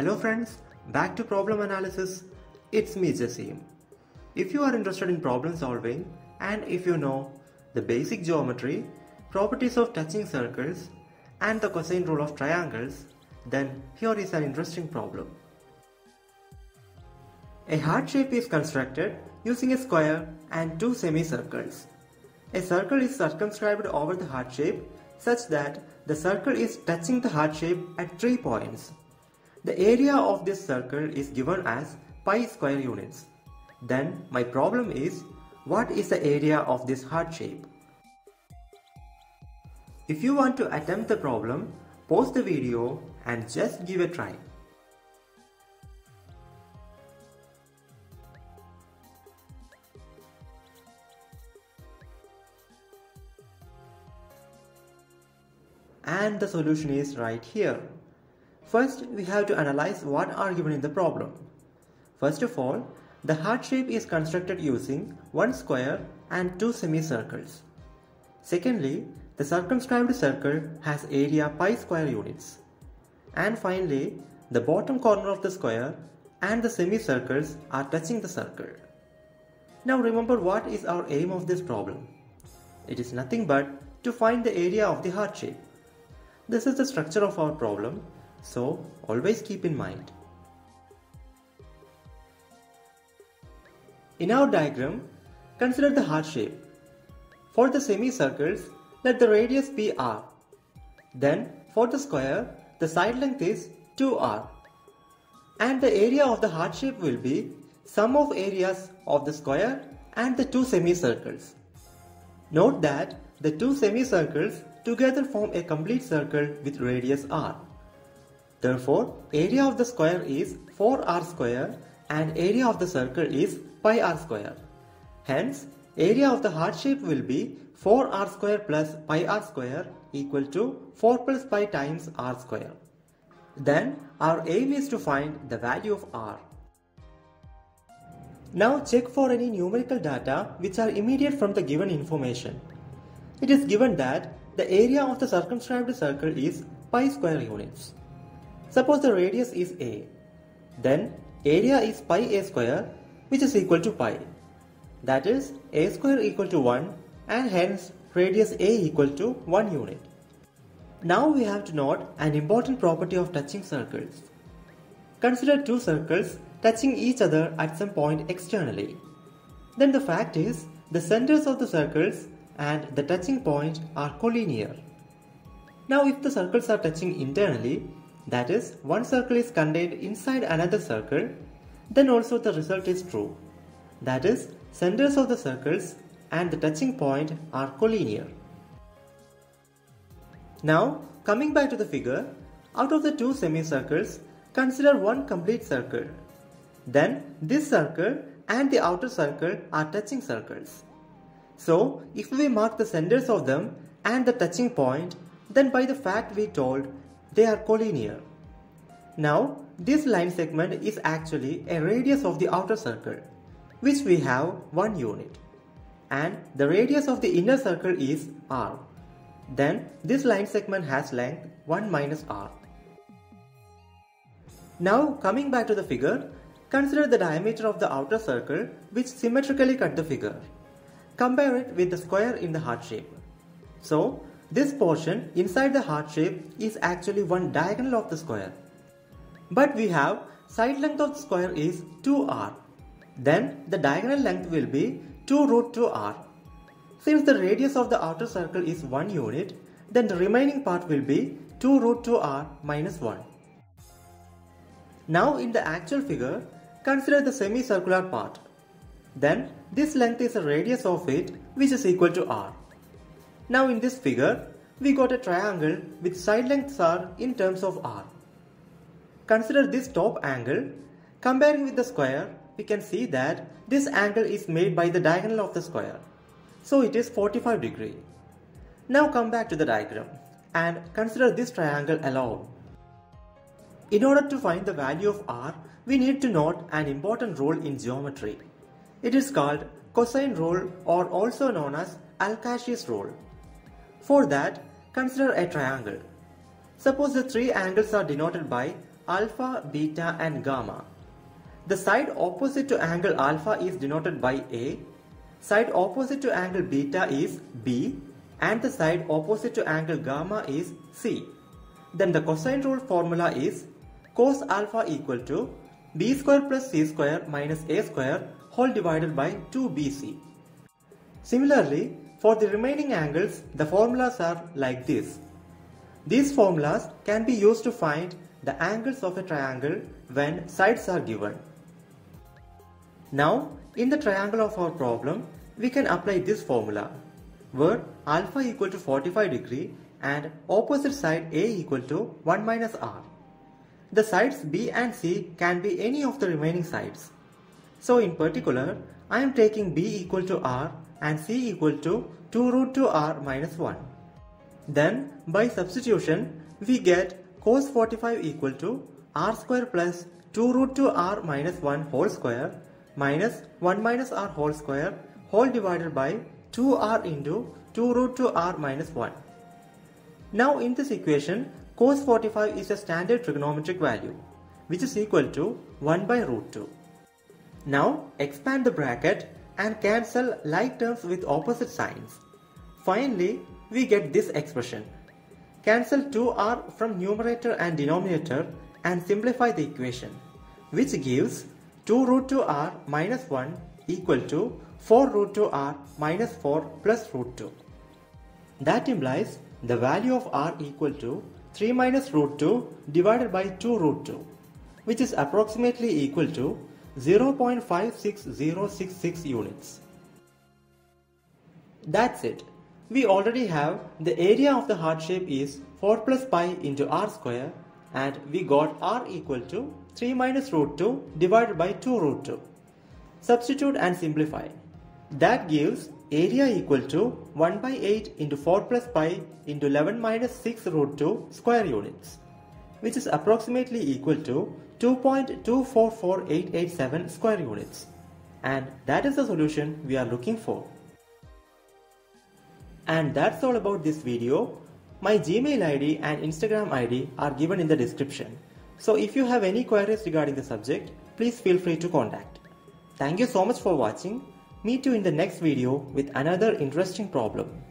Hello friends, back to problem analysis. It's me Jasim. If you are interested in problem solving and if you know the basic geometry, properties of touching circles and the cosine rule of triangles, then here is an interesting problem. A heart shape is constructed using a square and two semicircles. A circle is circumscribed over the heart shape such that the circle is touching the heart shape at three points. The area of this circle is given as pi square units. Then my problem is what is the area of this heart shape? If you want to attempt the problem, pause the video and just give a try. And the solution is right here. First, we have to analyze what are given in the problem. First of all, the heart shape is constructed using one square and two semicircles. Secondly, the circumscribed circle has area pi square units. And finally, the bottom corner of the square and the semicircles are touching the circle. Now remember what is our aim of this problem. It is nothing but to find the area of the heart shape. This is the structure of our problem, so always keep in mind. In our diagram, consider the heart shape. For the semicircles, let the radius be r. Then, for the square, the side length is 2r. And the area of the heart shape will be sum of areas of the square and the two semicircles. Note that the two semicircles together form a complete circle with radius r. Therefore, area of the square is 4r square and area of the circle is pi r square. Hence, area of the heart shape will be 4r square plus pi r square equal to 4 plus pi times r square. Then, our aim is to find the value of r. Now check for any numerical data which are immediate from the given information. It is given that the area of the circumscribed circle is pi square units. Suppose the radius is a. Then area is pi a square which is equal to pi. That is a square equal to 1 and hence radius a equal to 1 unit. Now we have to note an important property of touching circles. Consider two circles touching each other at some point externally. Then the fact is the centers of the circles and the touching point are collinear. Now if the circles are touching internally, that is one circle is contained inside another circle, then also the result is true. That is centers of the circles and the touching point are collinear. Now coming back to the figure, out of the two semicircles, consider one complete circle. Then this circle and the outer circle are touching circles. So if we mark the centers of them and the touching point, then by the fact we told they are collinear. Now this line segment is actually a radius of the outer circle, which we have 1 unit. And the radius of the inner circle is r. Then this line segment has length 1 minus r. Now coming back to the figure, consider the diameter of the outer circle which symmetrically cut the figure. Compare it with the square in the heart shape. So, this portion inside the heart shape is actually one diagonal of the square. But we have side length of the square is 2r. Then the diagonal length will be 2 root 2r. Since the radius of the outer circle is 1 unit, then the remaining part will be 2 root 2r minus 1. Now in the actual figure, consider the semicircular part. Then this length is the radius of it which is equal to r. Now in this figure, we got a triangle with side lengths are in terms of r. Consider this top angle. Comparing with the square, we can see that this angle is made by the diagonal of the square. So it is 45 degree. Now come back to the diagram and consider this triangle alone. In order to find the value of r, we need to note an important rule in geometry. It is called cosine rule or also known as Al-Kashi's rule. For that, consider a triangle. Suppose the three angles are denoted by alpha, beta and gamma. The side opposite to angle alpha is denoted by A, side opposite to angle beta is B and the side opposite to angle gamma is C. Then the cosine rule formula is cos alpha equal to b square plus c square minus a square whole divided by 2bc. Similarly, for the remaining angles, the formulas are like this. These formulas can be used to find the angles of a triangle when sides are given. Now, in the triangle of our problem, we can apply this formula, where alpha equal to 45 degree and opposite side A equal to 1 minus R. The sides B and C can be any of the remaining sides. So in particular, I am taking B equal to R and C equal to 2 root 2 R minus 1. Then by substitution, we get cos 45 equal to R square plus 2 root 2 R minus 1 whole square minus 1 minus R whole square whole divided by 2R into 2 root 2 R minus 1. Now in this equation, cos 45 is a standard trigonometric value, which is equal to 1 by root 2. Now expand the bracket and cancel like terms with opposite signs. Finally, we get this expression. Cancel 2r from numerator and denominator and simplify the equation, which gives 2 root 2r minus 1 equal to 4 root 2r minus 4 plus root 2. That implies the value of r equal to 3 minus root 2 divided by 2 root 2 which is approximately equal to 0.56066 units. That's it. We already have the area of the heart shape is 4 plus pi into r square and we got r equal to 3 minus root 2 divided by 2 root 2. Substitute and simplify. That gives area equal to 1 by 8 into 4 plus pi into 11 minus 6 root 2 square units which is approximately equal to 2.244887 square units and that is the solution we are looking for. And that's all about this video. My Gmail ID and Instagram ID are given in the description. So if you have any queries regarding the subject, please feel free to contact. Thank you so much for watching. Meet you in the next video with another interesting problem.